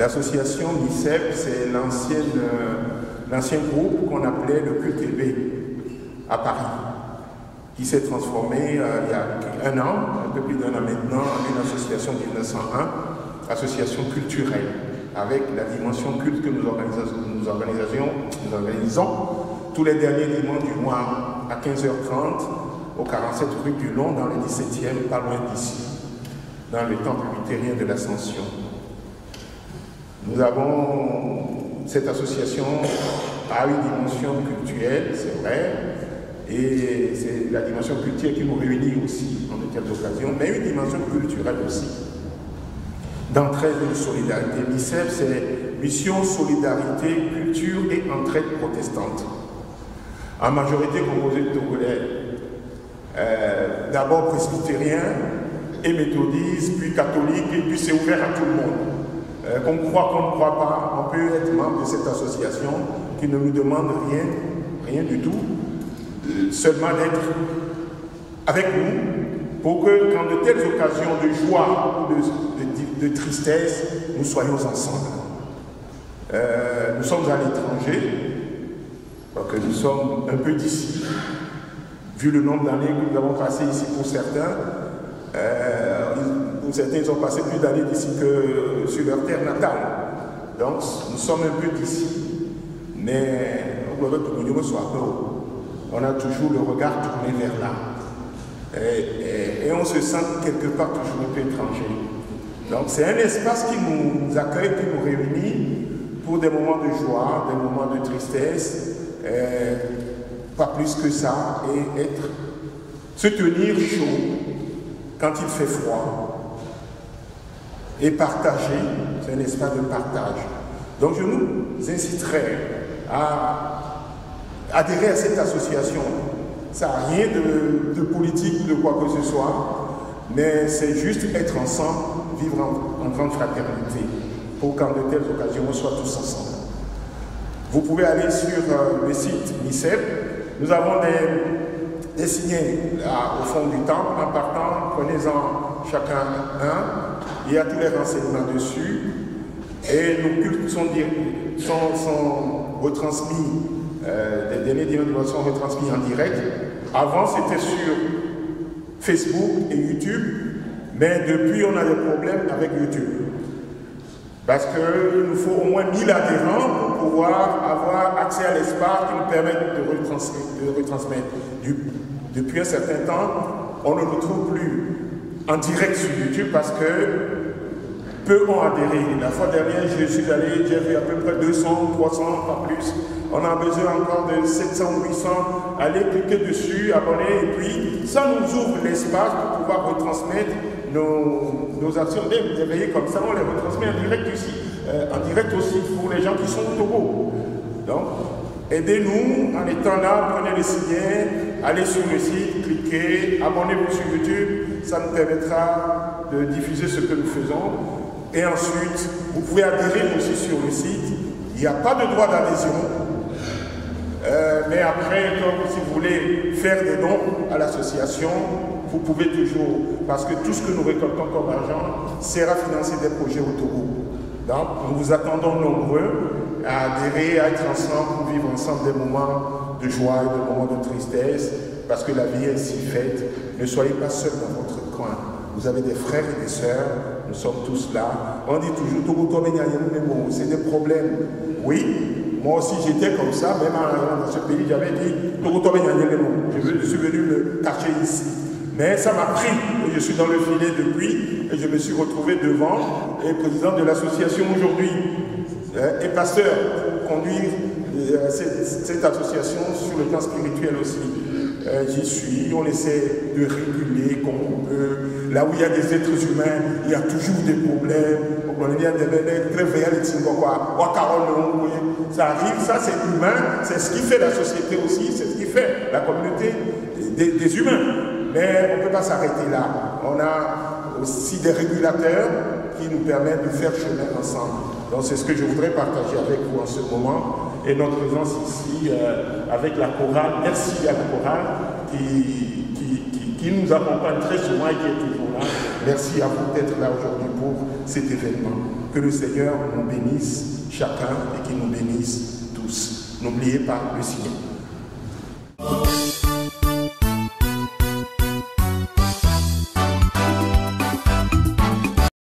L'association MICEP, c'est euh, l'ancien groupe qu'on appelait le QTB à Paris, qui s'est transformé euh, il y a un an, un peu plus d'un an maintenant, en une association 1901, association culturelle, avec la dimension culte que nous nous organisons tous les derniers dimanches du mois à 15h30 au 47 rue du Long, dans le 17e, pas loin d'ici, dans le temple luthérien de l'Ascension. Nous avons cette association a une dimension culturelle, c'est vrai, et c'est la dimension culturelle qui nous réunit aussi en de telles occasions, mais une dimension culturelle aussi. D'entraide et de solidarité. MICEP, c'est Mission Solidarité, Culture et Entraide Protestante. En majorité composée de Togolais, d'abord presbytériens et méthodistes, puis catholiques, et puis c'est ouvert à tout le monde. Euh, qu'on croit, qu'on ne croit pas, on peut être membre de cette association qui ne nous demande rien, rien du tout, seulement d'être avec nous pour que quand de telles occasions de joie ou de, tristesse, nous soyons ensemble. Euh, nous sommes à l'étranger, que nous sommes un peu d'ici, vu le nombre d'années que nous avons passé ici pour certains. Pour certains, ils ont passé plus d'années d'ici que sur leur terre natale. Donc, nous sommes un peu d'ici, mais on a toujours le regard tourné vers là. Et, on se sent quelque part toujours un peu étranger. Donc, c'est un espace qui nous accueille, qui nous réunit pour des moments de joie, des moments de tristesse, plus que ça, et être, se tenir chaud quand il fait froid, et partager, c'est un espace de partage. Donc je nous inciterai à adhérer à cette association. Ça n'a rien de, politique ou de quoi que ce soit, mais c'est juste être ensemble, vivre en, grande fraternité, pour qu'en de telles occasions, on soit tous ensemble. Vous pouvez aller sur euh, le site MICEP. Nous avons des, des signets au fond du temple. En partant, prenez-en chacun un il y a tous les renseignements dessus. Et nos cultes sont, retransmis, euh, les derniers dimanches sont retransmis en direct. Avant, c'était sur Facebook et YouTube, mais depuis, on a des problèmes avec YouTube. Parce qu'il nous faut au moins 1000 adhérents pour pouvoir avoir accès à l'espace qui nous permet de retransmettre. depuis un certain temps, on ne nous trouve plus en direct sur YouTube parce que peu ont adhéré. La fois dernière, je suis allé, j'ai vu à peu près 200, 300, pas plus. On a besoin encore de 700, 800. Allez cliquer dessus, abonner, et puis ça nous ouvre l'espace pour pouvoir retransmettre nos, nos actions. Vous voyez, comme ça, on les retransmet en direct ici. Euh, en direct aussi pour les gens qui sont au Togo. Donc, aidez-nous en étant là, prenez les signets, allez sur le site, cliquez, abonnez-vous sur YouTube, ça nous permettra de diffuser ce que nous faisons. Et ensuite, vous pouvez adhérer aussi sur le site. Il n'y a pas de droit d'adhésion. Euh, mais après, si vous voulez faire des dons à l'association, vous pouvez toujours, parce que tout ce que nous récoltons comme argent sert à financer des projets au Togo. Donc, nous vous attendons nombreux à adhérer, à être ensemble, pour vivre ensemble des moments de joie et des moments de tristesse, parce que la vie est si faite. Ne soyez pas seuls dans votre coin. Vous avez des frères et des sœurs nous sommes tous là. On dit toujours, c'est des problèmes. Oui, moi aussi j'étais comme ça, même dans ce pays, j'avais dit, je suis venu me cacher ici. Mais ça m'a pris, je suis dans le filet depuis, et je me suis retrouvé devant, et président de l'association aujourd'hui, euh, et pasteur, pour conduire euh, cette association sur le plan spirituel aussi. Euh, j'y suis, on essaie de réguler comme on peut. Là où il y a des êtres humains, il y a toujours des problèmes. Ça arrive, ça c'est humain, c'est ce qui fait la société aussi, c'est ce qui fait la communauté des, humains. Mais on ne peut pas s'arrêter là. On a aussi des régulateurs qui nous permettent de faire chemin ensemble. Donc c'est ce que je voudrais partager avec vous en ce moment et notre présence ici euh, avec la chorale. Merci à la chorale qui, qui nous accompagne très souvent et qui est toujours là. Merci à vous d'être là aujourd'hui pour cet événement. Que le Seigneur nous bénisse chacun et qu'il nous bénisse tous. N'oubliez pas le signer.